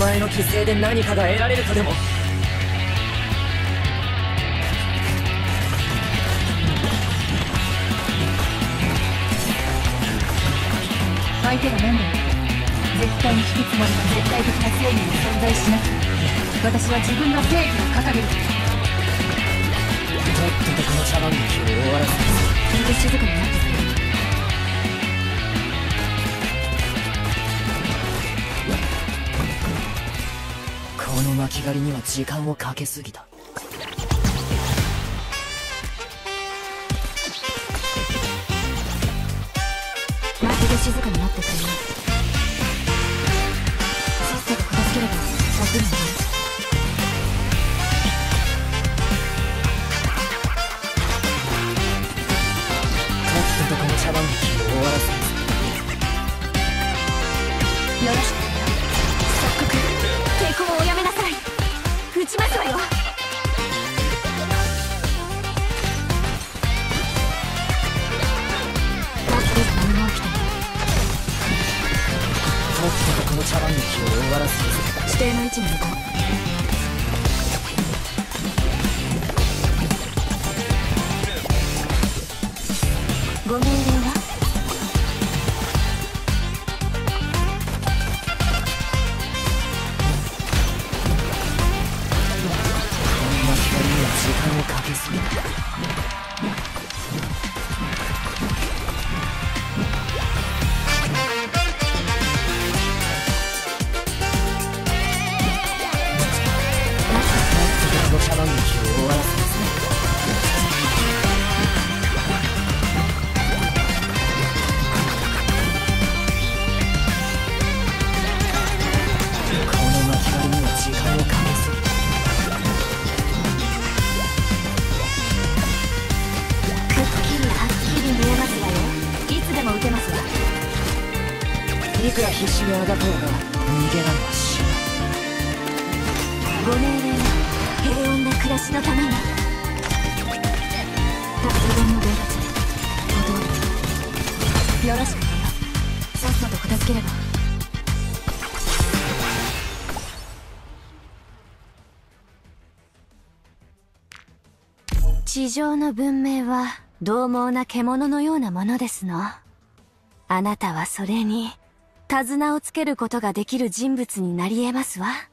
前の犠牲で何かが得られるとでも？相手が何でも絶対に引き積もりは絶対的な正義に存在しなく私は自分の正義を掲げる。とっととこの茶番劇を終わらせ聞いて静かになって巻き狩りには時間をかけすぎた。マジで静かになってくれよさっさと片付ければ楽に定の位置に向か。うご命令は？この巻き狩りには時間をかけすぎ。たいくら必死にあがこうが逃げられはしないご命令は平穏な暮らしのために。突然の出発踊るよろしくよさっさと片付ければ地上の文明は獰猛な獣のようなものですの。あなたはそれに手綱をつけることができる人物になり得ますわ。